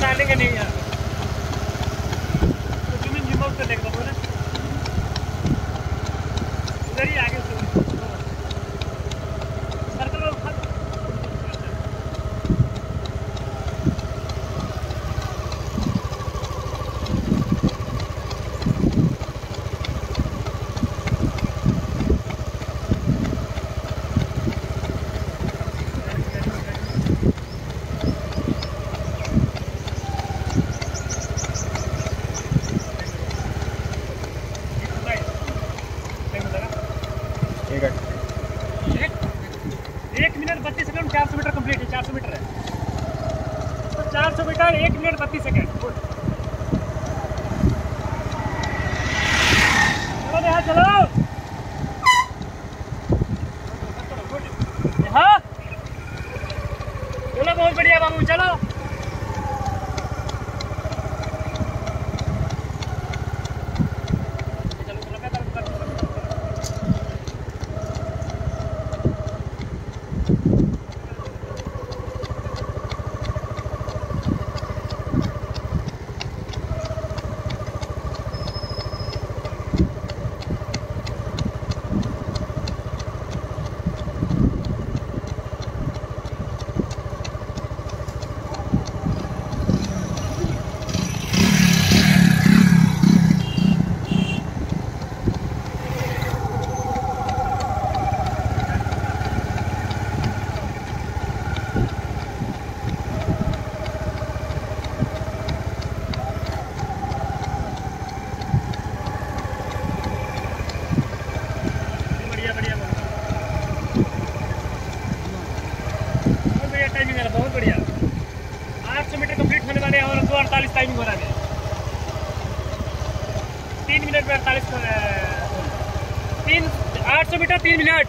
Saya. बहुत बढ़िया timing बहुत बढ़िया। आठ सौ मीटर कंप्लीट होने वाले हैं और दो अड़तालीस टाइमिंग हो तीन मिनट में अड़तालीस तीन, आठ सौ मीटर, तीन मिनट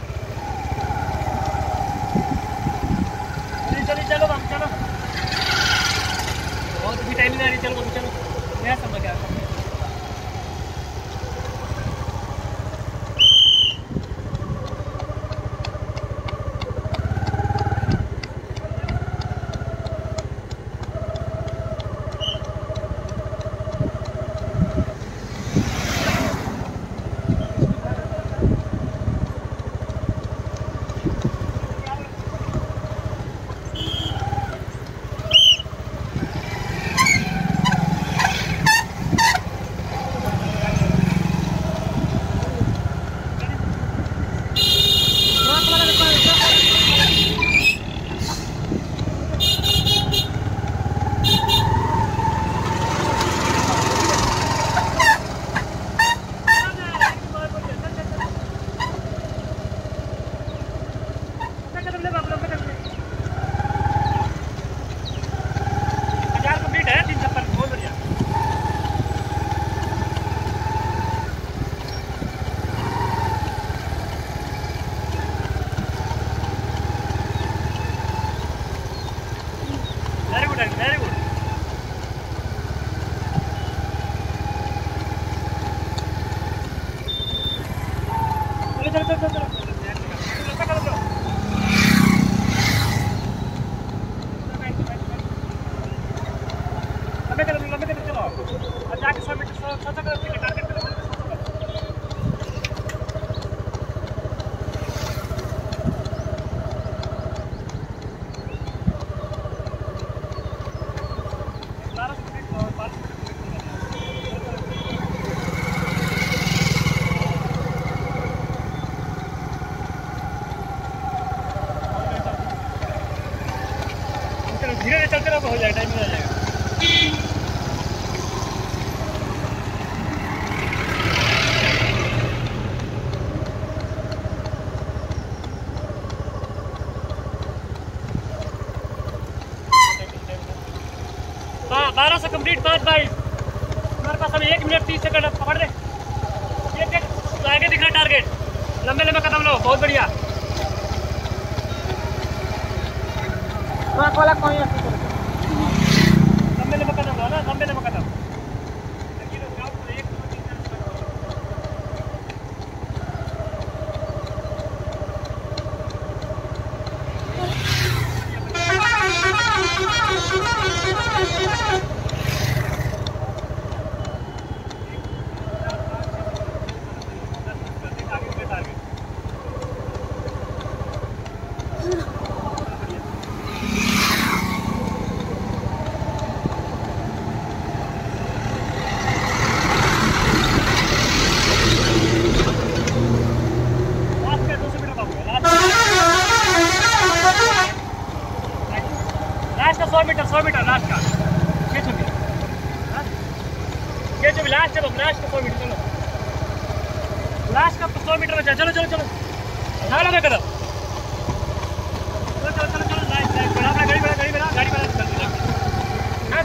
चलिए चलो हम चलो। बहुत भी टाइमिंग आ रही चलो चलो नया समझ गया हज़ार कंप्लीट है तीन छप्पन बहुत बढ़िया वेरी गुड वेरी गुड चलो चलो चलो चलो चलो चलो चलो लंबे करो लंबे करो चलो और जाके सौ मीटर सौ सौ करो ठीक है टारगेट करो सौ करो बारह सौ मिनट और बारह सौ मिनट चलो धीरे धीरे चलते रहो हो जाएगा टाइम हो जाएगा बारह सौ कंप्लीट पाँच बाईस हमारे पास अभी एक मिनट तीस सेकंड पकड़ एक तो आगे दिख रहा टारगेट लंबे लंबे कदम लो बहुत बढ़िया। लंबे लंबे कदम ना लंबे लंबे कदम लास्ट का 200 मीटर बाबू लास्ट लास्ट का 100 मीटर 100 मीटर लास्ट का ये चुकी चुकी लास्ट जब लास्ट 100 मीटर, चलो। लास्ट का सौ मीटर बचा, चलो चलो चलो। हाँ लगा कदम।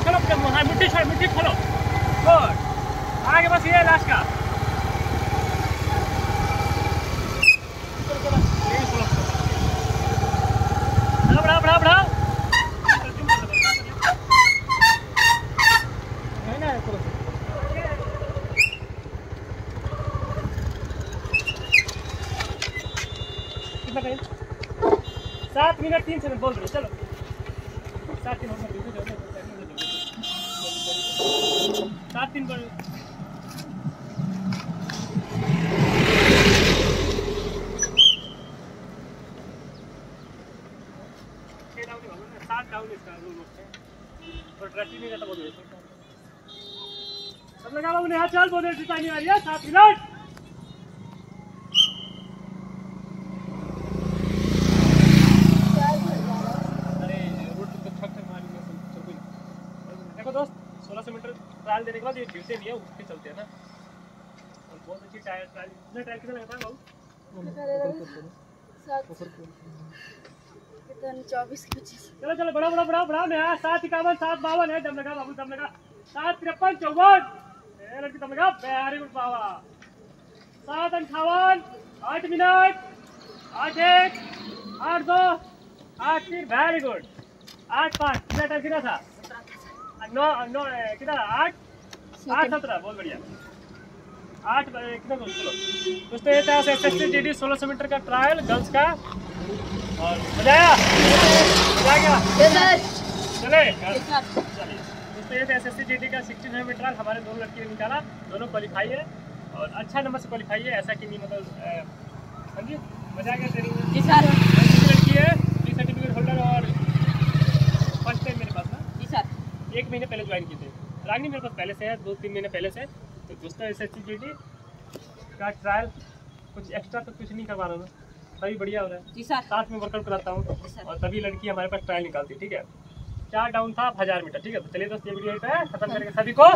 चलो छोड़ मुट्ठी खोलो। गुड आगे बस ये लास्ट का चलो, चलो, यही खोलो, खोलो। बढ़ाओ, बढ़ाओ, बढ़ाओ, बढ़ाओ। चल, zoom कर दो, है ना, खोलो। कितना टाइम सात मिनट तीन सेकंड, बोल रहे चलो। सात तीन। सात तीन बोल सात डाउन इसका रूल और ट्रैफ़िक नहीं रहता बोल सब लगा बाबू ने हाथ चल बोल रहे रही सात मिनट अरे रोड पे तो ठक ठक मारी मैं चल कोई नहीं। देखो दोस्त 1600 मीटर ट्रायल देने के बाद ये फिर से लिया उठ के चलते हैं ना। और बहुत अच्छी टायर ट्रायल इतना टायर कितना लगता है बाबू चौबीस चलो चलो बड़ा बड़ा बड़ा बड़ा नया सात इक्यावन सात बावन है दम लगा बाबू दम लगा। सात तिरपन चौवन। लड़की दम लगा। वेरी गुड बाबा। सात अंठावन आठ मिनट आठ एक आठ दो आठ तीन। वेरी गुड आठ पाँच। कितना टाइम कितना था? नौ नौ कितना? आठ? आठ सत्रह बहुत बढ़िया। आठ दोस्त चलो। दोस्तों ये था एस एस जी डी सोलह सौ मीटर का ट्रायल गर्ल्स का। और चले। चलिए दोस्तों ये S S C G D का हंड्रेड मीटर हमारे दोनों लड़की ने निकाला। दोनों क्वालिफाई है। और अच्छा नंबर से क्वालिफाई है ऐसा कि नहीं मतलब हाँ जी मज़ा ट्रेनिंग जी सर। लड़की है सर्टिफिकेट होल्डर और फ़र्स्ट टाइम मेरे पास ना। जी सर। एक महीने पहले ज्वाइन किए थे। रागनी मेरे पास पहले से है दो तीन महीने पहले से तो दोस्तों एस एस का ट्रायल कुछ एक्स्ट्रा तो कुछ नहीं करवा रहा हूँ सभी बढ़िया हो रहा है। जी सर। साथ में वर्कआउट कराता हूँ। और तभी लड़की हमारे पास ट्रायल निकालती है ठीक है? चार डाउन था? हज़ार मीटर ठीक है? तो चलिए दोस्त ये वीडियो पे है। खत्म करेंगे सभी को।